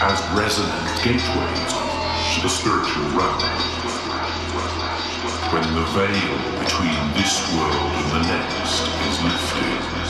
as resonant gateways to the spiritual realm. When the veil between this world and the next is lifted,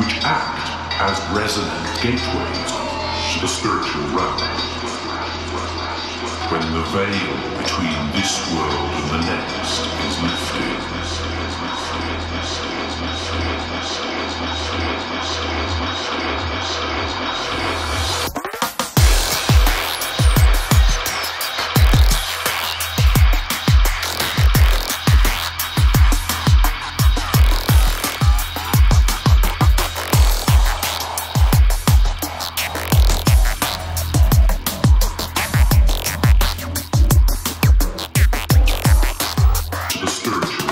which act as resonant gateways to the spiritual realm. When the veil between this world and the next is lifted. the spiritual.